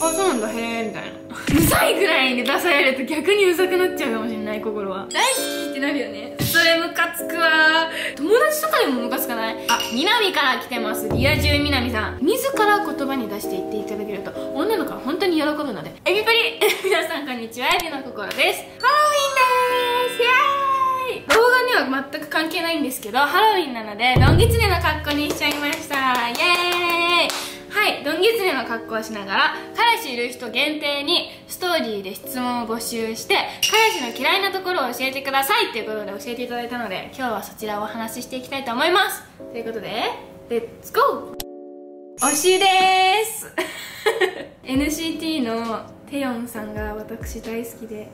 あそうなんだ。へえみたいな。うざいぐらいに出されると逆にうざくなっちゃうかもしれない心は。大好きってなるよね。それムカつくわ。友達とかでもムカつかない？あ南から来てます。リア充南さん。自ら言葉に出して言っていただけると女の子は本当に喜ぶので。エビプリ。皆さんこんにちは。エビの心です。ハロウィンです。イエーイ。動画には全く関係ないんですけどハロウィンなのでドンギツネの格好にしちゃいました。イエーイ。はい。ドンギツネの格好をしながら彼氏いる人限定にストーリーで質問を募集して彼氏の嫌いなところを教えてくださいっていうことで教えていただいたので今日はそちらをお話ししていきたいと思います。ということでレッツゴー推しです NCT のテヨンさんが私大好きで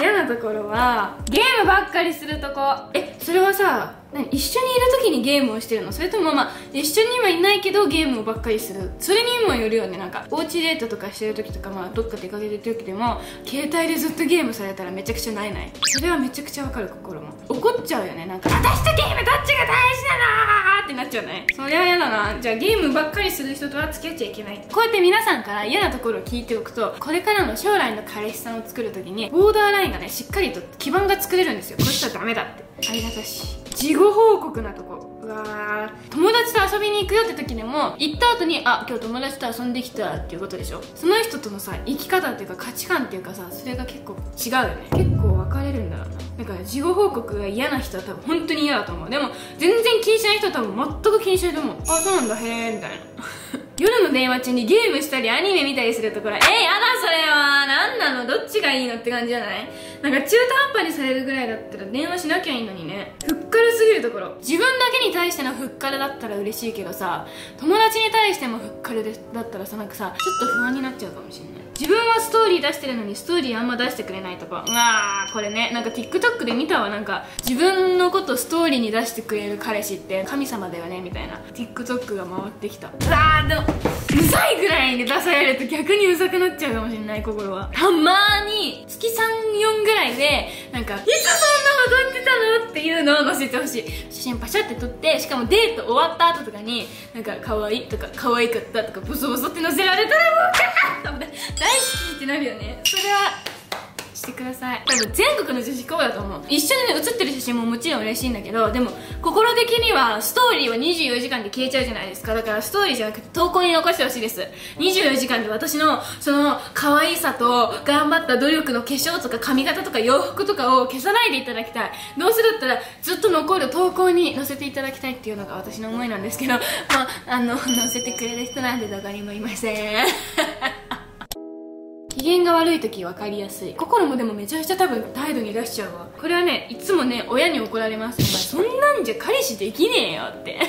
嫌なところはゲームばっかりするとこ。えそれはさ何一緒にいる時にゲームをしてるの。それともまあ一緒にはいないけどゲームをばっかりする。それにもよるよね。なんかおうちデートとかしてる時とかまあどっか出かけてる時でも携帯でずっとゲームされたらめちゃくちゃなえない。それはめちゃくちゃわかる心も。怒っちゃうよね。なんか私とゲームどっちが大事なのってなっちゃうね。そりゃ嫌だな。じゃあゲームばっかりする人とは付き合っちゃいけない。こうやって皆さんから嫌なところを聞いておくとこれからの将来の彼氏さんを作る時にボーダーラインがねしっかりと基盤が作れるんですよ。こっちはダメだって。ありがたし事後報告なとこ。うわー。友達と遊びに行くよって時でも行った後にあ今日友達と遊んできたっていうことでしょ。その人とのさ生き方っていうか価値観っていうかさそれが結構違うよね。結構分かれるんだろうな。だから事後報告が嫌な人は多分本当に嫌だと思う。でも全然気にしない人は多分全く気にしないと思う。あそうなんだへえみたいな。夜の電話中にゲームしたりアニメ見たりするところ。えー、やだそれは。何なの？どっちがいいの？って感じじゃない？なんか中途半端にされるぐらいだったら電話しなきゃいいのにね。ふっかるすぎるところ。自分だけに対してのふっかるだったら嬉しいけどさ友達に対してもふっかるでだったらさなんかさちょっと不安になっちゃうかもしれない。自分はストーリー出してるのにストーリーあんま出してくれないとか。うわーこれね。なんか TikTok で見たわ。なんか自分のことストーリーに出してくれる彼氏って神様だよねみたいな。TikTok が回ってきた。うわーでもうざいぐらいに出されると逆にうざくなっちゃうかもしれない心は。たまに月34ぐらいでなんかいつそんな踊ってたのっていうのを載せてほしい。写真パシャって撮ってしかもデート終わった後とかになんか可愛いとか可愛かったとかボソボソって載せられたらもう大好きってなるよね。それはしてください。多分全国の女子こうだと思う。一緒にね写ってる写真ももちろん嬉しいんだけどでも心的にはストーリーは24時間で消えちゃうじゃないですか。だからストーリーじゃなくて投稿に残してほしいです。24時間で私のその可愛さと頑張った努力の化粧とか髪型とか洋服とかを消さないでいただきたい。どうせだったらずっと残る投稿に載せていただきたいっていうのが私の思いなんですけど。ま ああの載せてくれる人なんてどこにもいません。機嫌が悪い時分かりやすい。心もでもめちゃくちゃ多分態度に出しちゃうわ。これはねいつもね親に怒られますお前そんなんじゃ彼氏できねえよって。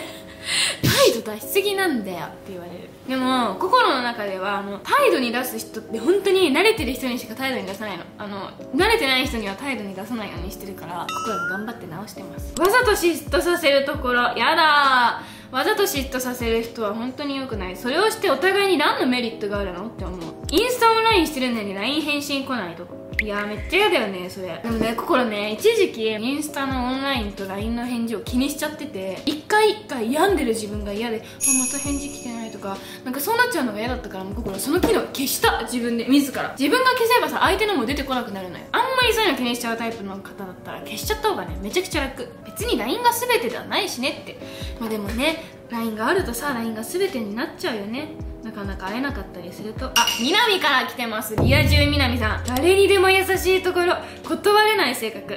態度出しすぎなんだよ。って言われる。でも心の中ではあの態度に出す人って本当に慣れてる人にしか態度に出さないの。あの慣れてない人には態度に出さないようにしてるから心も頑張って直してます。わざと嫉妬させるところやだ。わざと嫉妬させる人は本当に良くない。それをしてお互いに何のメリットがあるの？って思う。インスタオンラインしてるのに LINE 返信来ないと。かいやめっちゃ嫌だよねそれ。でもね心ね一時期インスタのオンラインと LINE の返事を気にしちゃってて一回一回病んでる自分が嫌であまた返事来てないとかなんかそうなっちゃうのが嫌だったからもう心その機能消した自分で自ら。自分が消せばさ相手のも出てこなくなるのよ。あんまりそういうの気にしちゃうタイプの方だったら消しちゃった方がねめちゃくちゃ楽。別に LINE が全てではないしねって。まあでもね LINE があるとさ LINE が全てになっちゃうよね。なかなか会えなかったりするとあ南から来てます。リア充南さん。誰にでも優しいところ断れない性格。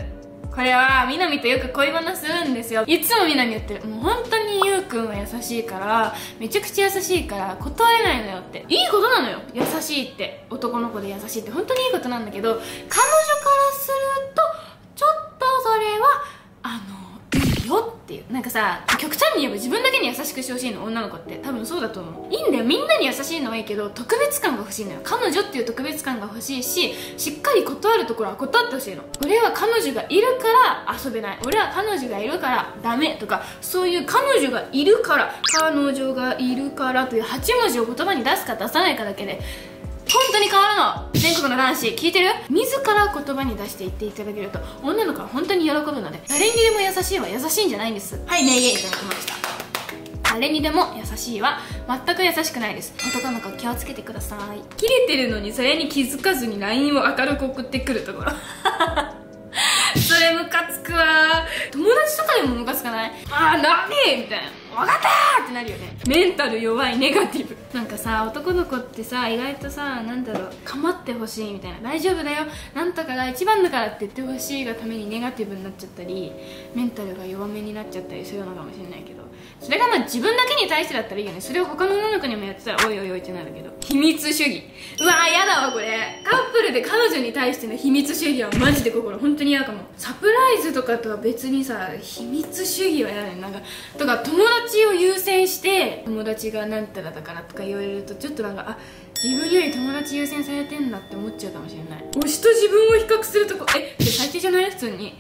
これは南とよく恋バナするんですよ。いつも南言ってる。もう本当にゆうくんは優しいからめちゃくちゃ優しいから断れないのよって。いいことなのよ。優しいって。男の子で優しいって。本当にいいことなんだけど彼さ極端に言えば自分だけに優しくしてほしいの女の子って。多分そうだと思う。いいんだよ。みんなに優しいのはいいけど特別感が欲しいのよ。彼女っていう特別感が欲しいししっかり断るところは断ってほしいの。俺は彼女がいるから遊べない。俺は彼女がいるからダメとかそういう彼女がいるから彼女がいるからという8文字を言葉に出すか出さないかだけで当に変わるの。全国の男子聞いてる？自ら言葉に出して言っていただけると女の子は本当に喜ぶので誰にでも優しいは優しいんじゃないんです。はい名言いただきました。あ誰にでも優しいは全く優しくないです。男の子気をつけてください。切れてるのにそれに気づかずに LINE を明るく送ってくるところ。それムカつくわ。友達とかでもムカつかない？ああ何みたいな。分かったってなるよね。メンタル弱いネガティブなんかさ男の子ってさ意外とさなんだろう構ってほしいみたいな大丈夫だよなんとかが一番だからって言ってほしいがためにネガティブになっちゃったりメンタルが弱めになっちゃったりするのかもしれないけどそれがまあ自分だけに対してだったらいいよね。それを他の女の子にもやってたらおいおいおいってなるけど秘密主義。うわーやだわこれ。カップルで彼女に対しての秘密主義はマジで心本当に嫌かも。サプライズとかとは別にさ秘密主義は嫌だね。なんかとか友達を優先して友達がなんたらだからとか言われるとちょっとなんかあ自分より友達優先されてんだって思っちゃうかもしれない。推しと自分を比較するとこえ？最低じゃない？普通に。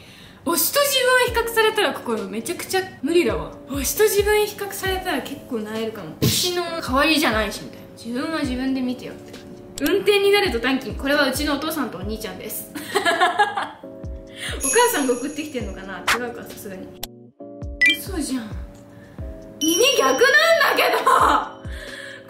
推しと自分を比較されたらここめちゃくちゃ無理だわ。推しと自分比較されたら結構なえるかも。推しの代わりじゃないしみたいな。自分は自分で見てよって。感じ運転になると短期これはうちのお父さんとお兄ちゃんです。お母さんが送ってきてんのかな？違うかさすがに。嘘じゃん。耳逆なんだけど！こ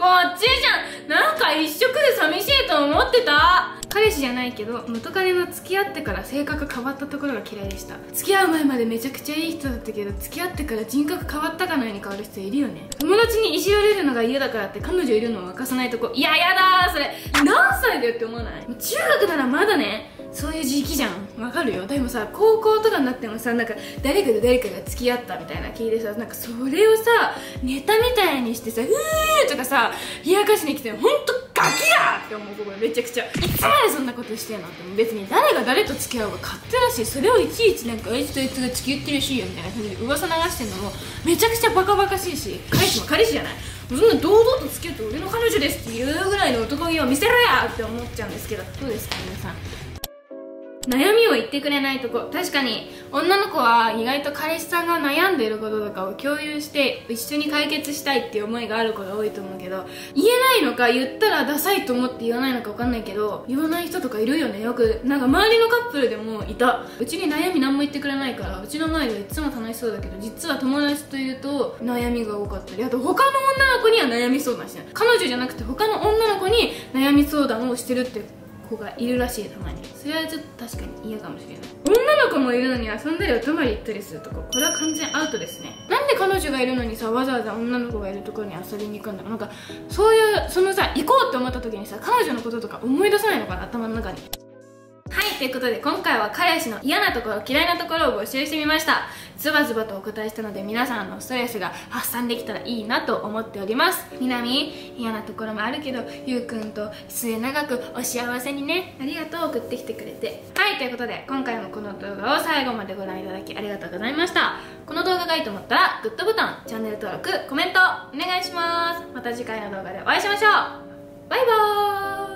っちじゃん。なんか一色で寂しいと思ってた。彼氏じゃないけど元彼の付き合ってから性格変わったところが嫌いでした。付き合う前までめちゃくちゃいい人だったけど付き合ってから人格変わったかのように変わる人いるよね。友達にいじられるのが嫌だからって彼女いるのを沸かさないとこ。いややだそれ。何歳だよって思わない？中学ならまだね。そういう時期じゃん。わかるよ。でもさ高校とかになってもさなんか誰かと誰かが付き合ったみたいな聞いてさなんかそれをさネタみたいにしてさ「うー」とかさ冷やかしに来てほんとガキだって思うこれめちゃくちゃ。いつまでそんなことしてんのって別に誰が誰と付き合うが勝手だしそれをいちいちなんかあいつとあいつが付き合ってるしよみたいな感じで噂流してんのもめちゃくちゃバカバカしいし彼氏も彼氏じゃない。そんな堂々と付き合って俺の彼女ですっていうぐらいの男気を見せろやって思っちゃうんですけどどうですか皆さん。悩みを言ってくれないとこ。確かに女の子は意外と彼氏さんが悩んでいることとかを共有して一緒に解決したいっていう思いがある子が多いと思うけど言えないのか言ったらダサいと思って言わないのか分かんないけど言わない人とかいるよね。よくなんか周りのカップルでもいた。うちに悩み何も言ってくれないからうちの前ではいつも楽しそうだけど実は友達といると悩みが多かったりあと他の女の子には悩み相談してない。彼女じゃなくて他の女の子に悩み相談をしてるって子がいるらしいたまに。それはちょっと確かに嫌かもしれない。女の子もいるのに遊んだりお泊まり行ったりするとここれは完全アウトですね。なんで彼女がいるのにさわざわざ女の子がいるところに遊びに行くんだろう。なんかそういうそのさ行こうって思った時にさ彼女のこととか思い出さないのかな頭の中に。はいということで今回は彼氏の嫌なところ嫌いなところを募集してみました。ズバズバとお答えしたので皆さんのストレスが発散できたらいいなと思っております。みなみ嫌なところもあるけどゆうくんと末永くお幸せにね。ありがとう送ってきてくれて。はいということで今回もこの動画を最後までご覧いただきありがとうございました。この動画がいいと思ったらグッドボタンチャンネル登録コメントお願いします。また次回の動画でお会いしましょう。バイバーイ。